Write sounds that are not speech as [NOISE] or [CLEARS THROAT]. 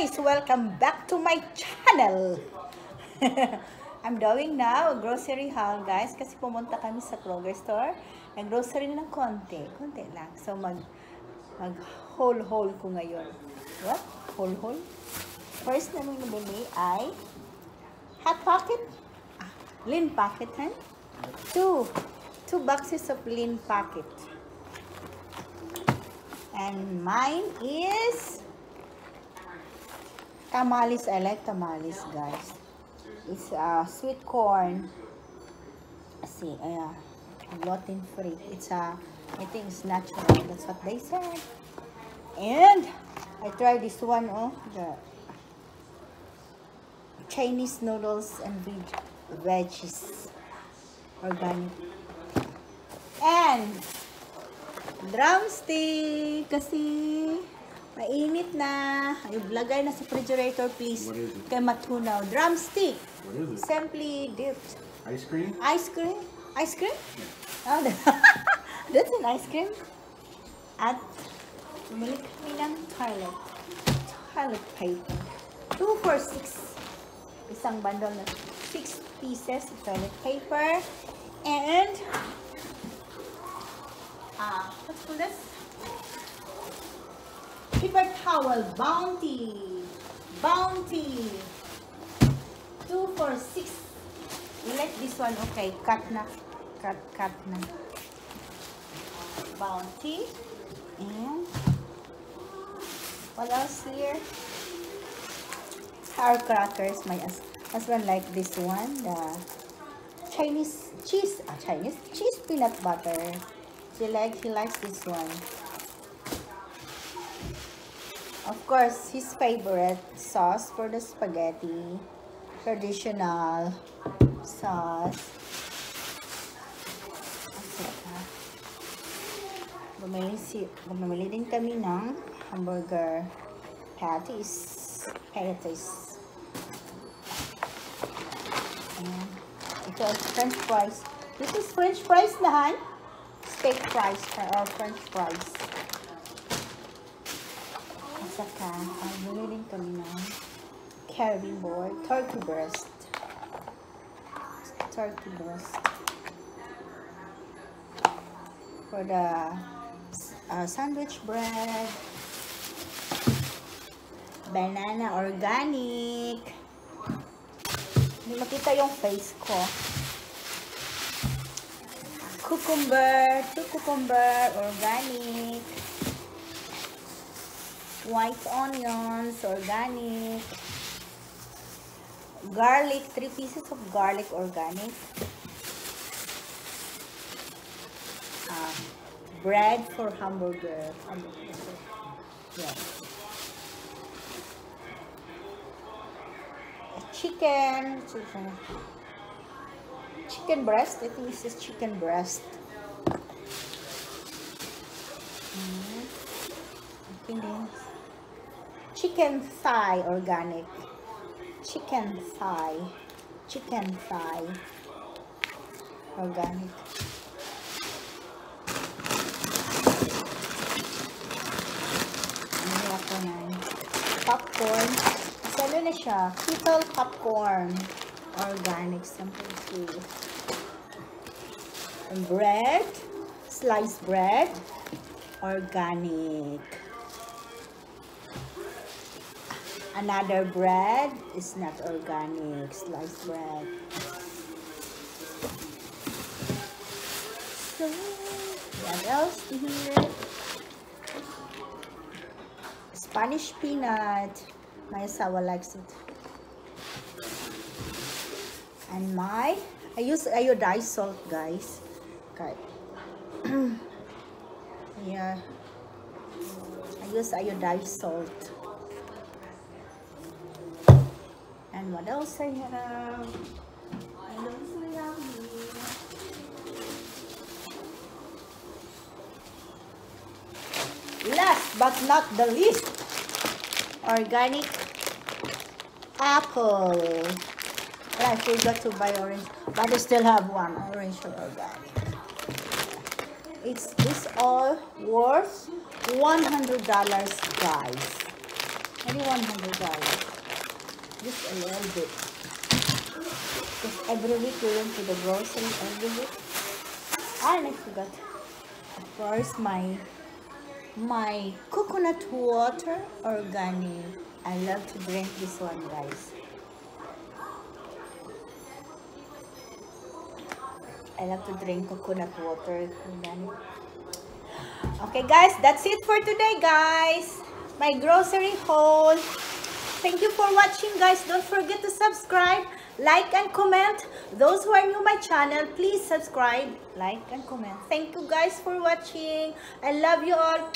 welcome back to my channel. [LAUGHS] I'm doing now grocery haul guys kasi pumunta kami sa Kroger store. Nag-grocery na ng konti, konti lang. So mag mag haul haul ko ngayon. What? Haul haul? First namin nabili ay hot pocket. Ah, lean pocket, huh? Two. Two boxes of lean pocket. And mine is tamales. I like tamales, guys. It's uh, sweet corn. See, uh, gluten free. It's uh, I think it's natural. That's what they said. And I tried this one, oh, the Chinese noodles and veg veggies. Organic. And drumstick kasi mainit na. Yung lagay na sa refrigerator, please. What is it? Kay matunaw. Drumstick. What is it? Simply dipped. Ice cream? Ice cream? Ice cream? Oh, [LAUGHS] that's an ice cream. At bumili kami ng toilet. Toilet paper. Two for six. Isang bundle na six pieces of toilet paper. And ah, what's for this? Paper towel, Bounty. Bounty. Two for six. Like this one. Okay, cut na. Cut, cut na. Bounty. And what else here? Firecrackers. My husband like this one. The Chinese cheese. Ah, Chinese cheese peanut butter. He like he likes this one. Of course, his favorite sauce for the spaghetti. Traditional sauce. Bumili, si, bumili din kami ng hamburger patties. Patties. Ayan. Ito ay french fries. This is french fries na, Han? Steak fries or french fries. Saka, ay, bumili din kami ng carving board, turkey breast. Turkey breast. For the uh, sandwich bread, banana organic. Hindi makita yung face ko. Cucumber, two cucumber, organic. White onions, organic garlic, three pieces of garlic organic. Uh, bread for hamburger. Chicken, chicken, chicken breast. I think this is chicken breast. Mm. I think chicken thigh organic. Chicken thigh. Chicken thigh organic. Popcorn. Salo na siya. Kettle popcorn. Organic. Two and bread. Sliced bread. Organic Another bread is not organic, sliced bread. So, what else here? Spanish peanut. My asawa likes it. And my, I use iodized salt, guys. Okay. [CLEARS THROAT] yeah. I use iodized salt. What else I have? What else I have here? Last but not the least, organic apple. And I forgot to buy orange, but I still have one orange or organic. It's this all worth $100, guys. Maybe $100. Just a little bit. Because every week we went to the grocery every week. And I forgot. Course, my my coconut water organic. I love to drink this one, guys. I love to drink coconut water organic. Okay, guys, that's it for today, guys. My grocery haul. Thank you for watching, guys. Don't forget to subscribe, like, and comment. Those who are new my channel, please subscribe, like, and comment. Thank you, guys, for watching. I love you all.